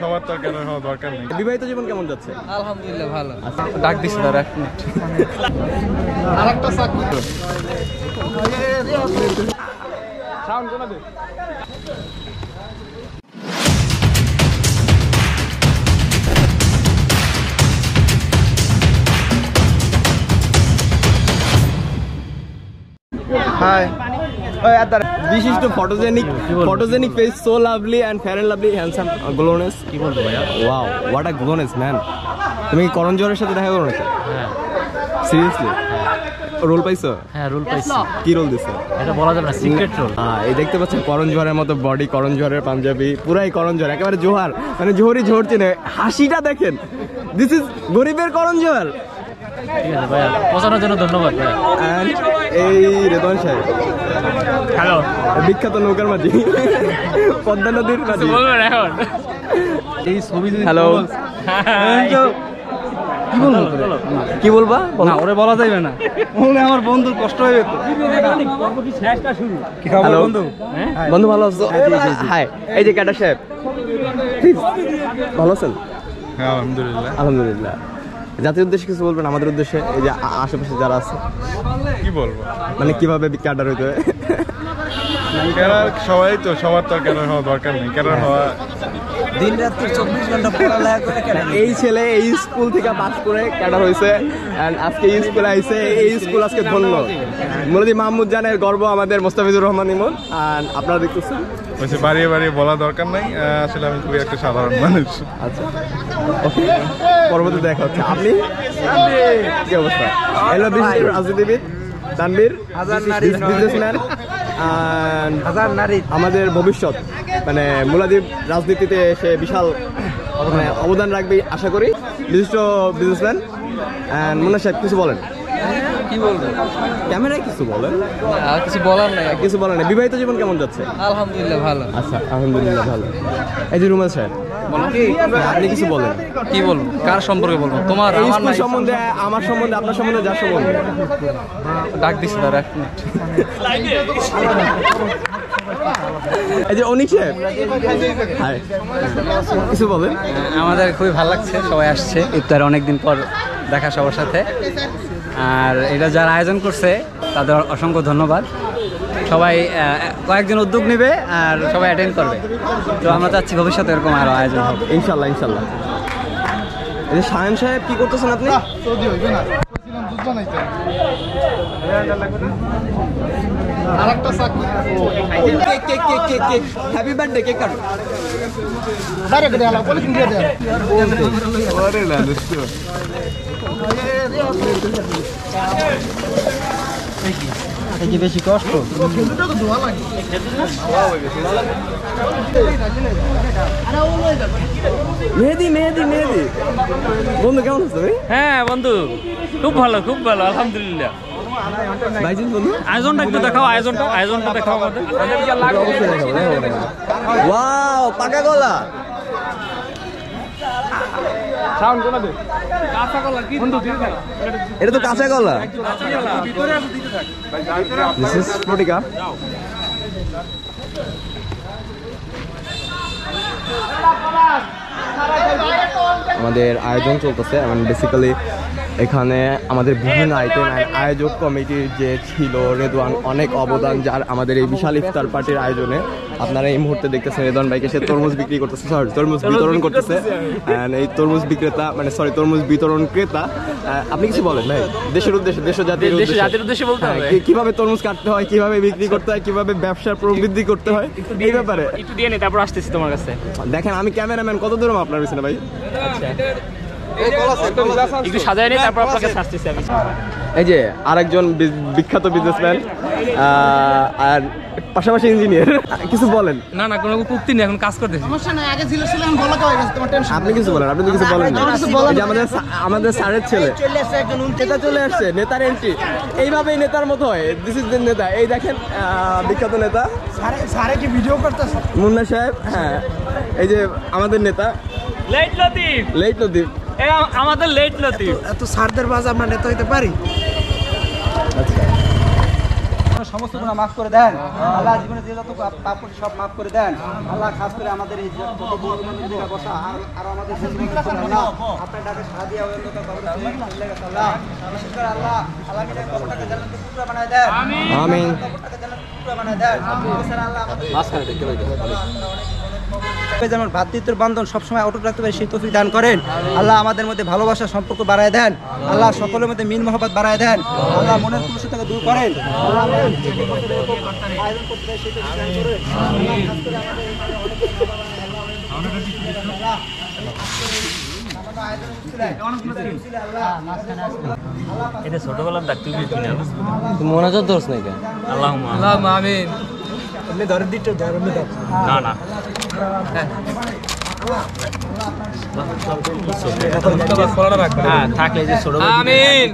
তো কেন হওয়া দরকার নেই? বিবাহিত জীবন কেমন যাচ্ছে? আলহামদুলিল্লাহ ভালো। ডাক দিছি দাঁড়া এক মিনিট। হাই। বিশিষ্ট photogenic photogenic face so lovely and fair and lovely handsome glowness কি বলব ভাইয়া? Wow what a glowness man তুমি কি করণ জোহরের সাথে দেখা করো নাকি? হ্যাঁ। সিরিয়াসলি রোল পাইছো? হ্যাঁ রোল পাইছি। কি রোল দিছো? এটা বলা যাবে না সিক্রেট রোল হ্যাঁ এই দেখতে পাচ্ছেন করণ জোহরের মতো বডি করণ জোহরের পাঞ্জাবি পুরাই করণ জোহর একেবারে জোহার মানে জোহরই জোহর চিনে। হাসিটা দেখেন। দিস ইজ গরিবের করণ জোহর। ঠিক আছে ভাইয়া। পৌঁছানোর জন্য ধন্যবাদ ভাইয়া। এই রেদন সাহেব। হ্যালো। বিখ্যাত নৌকার মাঝি। পদ্মা নদীর মাঝি। এখন। এই ছবি হ্যালো কি বলব কি বলবা? না ওরে বলা যাবে না। আমার বন্ধুর কষ্ট হয়ে কি খবর বন্ধু? বন্ধু ভালো আছো? হাই এই যে ক্যাডার সাহেব। ভালো আছেন? হ্যাঁ আলহামদুলিল্লাহ। আলহামদুলিল্লাহ। জাতির উদ্দেশ্যে কিছু বলবেন? আমাদের উদ্দেশ্যে এই যে আশেপাশে যারা আছে। কি বলব? মানে কীভাবে ক্যাডার হইতে হবে? সবাই তো সবার তো আর ক্যাডার হওয়া দরকার নেই। ক্যাডার হওয়া দিন রাত্রি চব্বিশ ঘণ্টা পড়ালেখা করে কেন এই ছেলে এই স্কুল থেকে পাস করে ক্যাডার হয়েছে? আজকে এই স্কুলে আইছে এই স্কুল আজকে ধন্য। মুরদি মাহমুদ জানের গর্ব আমাদের মোস্তাফিজুর রহমান ইমন। আর আপনারা দেখতেছেন? বাড়িয়ে বাড়িয়ে বলা দরকার নাই। আসলে আমি খুবই একটা সাধারণ মানুষ। আচ্ছা। ওকে পরবর্তী দেখা হচ্ছে। আপনি? কি অবস্থা? এলো বিশিষ্ট রাজনীতিবিদ তানবীর বিজনেসম্যান হাজার নারী। আমাদের ভবিষ্যৎ। মানে মুলাদ্বীপ রাজনীতিতে সে বিশাল মানে অবদান রাখবে আশা করি। বিশিষ্ট বিজনেসম্যান অ্যান্ড মুন্না সাহেব কিছু বলেন? কি বলব ক্যামেরায় কিছু বলেন? আর কিছু বলার নাই। কিছু বলেন না বিবাহিত জীবন কেমন যাচ্ছে? আলহামদুলিল্লাহ ভালো। আচ্ছা আলহামদুলিল্লাহ ভালো। এই যে রুমাল সাহেব আপনি কিছু বলেন? কি বলব? কার সম্পর্কে বলব? তোমার আমার সম্বন্ধে আমার সম্বন্ধে আপনার সম্বন্ধে যার সম্বন্ধে। ডাক দিছি দাঁড়া এক মিনিট। এই যে অনিক সাহেব। কিছু বলেন। আমাদের খুবই ভালো লাগছে সবাই আসছে। ইফতার অনেকদিন পর দেখা সবার সাথে। আর এটা যারা আয়োজন করছে তাদের অসংখ্য ধন্যবাদ। সবাই কয়েকজন উদ্যোগ নেবে আর সবাই অ্যাটেন্ড করবে। তো আমরা চাচ্ছি ভবিষ্যতে এরকম আরও আয়োজন হবে। ইনশাল্লাহ ইনশাল্লাহ। এই যে সাহেব কি করতেছেন আপনি? cake cake cake cake cake happy birthday cake কাটো আরে না দুষ্টু বেশি কষ্ট? মেহেদি মেহেদি মেহেদি। বন্ধু কেমন আছো হ্যাঁ বন্ধু খুব ভালো খুব ভালো আলহামদুলিল্লাহ। আয়োজনটা একটু দেখাও আয়োজনটা আয়োজনটা দেখাও আমাদের। ওয়াও পাকা গলা। এটা তো কাঁচা কলা দিস ইজ ফ্লোটিকা আমাদের আয়োজন চলতেছে। মানে বেসিক্যালি এখানে আমাদের বিভিন্ন আইটেম আয়োজক কমিটির যে ছিল রেদওয়ান অনেক অবদান যার আমাদের এই বিশাল ইফতার পার্টির আয়োজনে। আপনারা এই মুহূর্তে দেখতেছেন রেদওয়ান ভাইকে সে তরমুজ বিক্রি করতেছে সরি তরমুজ বিতরণ করতেছে। এই তরমুজ বিক্রেতা মানে সরি তরমুজ বিতরণ ক্রেতা আপনি কিছু বলেন ভাই? দেশের উদ্দেশ্যে দেশ জাতির জাতির উদ্দেশ্যে বলতে হ্যাঁ, হবে। কীভাবে তরমুজ কাটতে হয় কীভাবে বিক্রি করতে হয় কীভাবে ব্যবসার প্রবৃদ্ধি করতে হয় এই ব্যাপারে। একটু দিয়ে নে তারপর আসতেছি তোমার কাছে। দেখেন আমি ক্যামেরাম্যান কত দূর আপনার পিছনে ভাই? একটু সাজায় নে তারপর আপনার কাছে আমি। এই যে আরেকজন বিখ্যাত বিজনেসম্যান আর পাশাপাশি ইঞ্জিনিয়ার কিছু বলেন। না না কোনো কুক্তি নেই এখন কাজ করতেছি। আপনি কিছু বলেন আপনি তো কিছু বলেন না। যে আমাদের আমাদের স্যারের ছেলে। নেতা চলে আসছে নেতার এন্ট্রি এইভাবেই নেতার মতো হয়। দিস ইজ নেতা। এই দেখেন বিখ্যাত নেতা। সারে কি ভিডিও করতেছে? মুন্না সাহেব হ্যাঁ। এই যে আমাদের নেতা। লেট লতিফ। লেট নদীপ এ আমাদের লেট লতিফ এত সারদের বাজ আমরা নেতা হইতে পারি? সমস্ত গুণা মাফ করে দেন। আল্লাহ জীবনে যে যত পাপ পাপ সব মাফ করে দেন। আল্লাহ খাস করে আমাদের এই বসা। আর আমাদের আপনার ডাকে গেছে আল্লাহ। বিশেষ করে আল্লাহ আল্লাহ কবরটাকে জান্নাতের টুকরা বানায় দেন। আমিন। কবরটাকে জান্নাতের টুকরা বানায় দেন। আল্লাহ আমাদের যেমন ভ্রাতৃত্বের বন্ধন সবসময় অটুট রাখতে পারে সেই তফিক দান করেন। আল্লাহ আমাদের মধ্যে ভালোবাসা সম্পর্ক বাড়ায় দেন। আল্লাহ সকলের মধ্যে মিল মহব্বত বাড়ায় দেন। আল্লাহ মনের কুলুষতাকে দূর করেন। আল্লাহ এটা ছোটবেলার ডাক তুই কিনে মোনাজাত দোষ নাই আল্লাহ এমনি ধরেন দিতে ধরেন না না। হ্যাঁ। থাকলে যে ছোট আমিন।